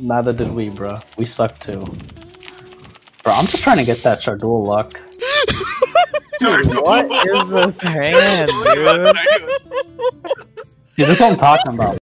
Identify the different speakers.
Speaker 1: Neither did we, bro. We suck too. Bro, I'm just trying to get that Shardul luck.
Speaker 2: Dude, what is this hand, dude?
Speaker 1: Dude, that's what I'm talking about.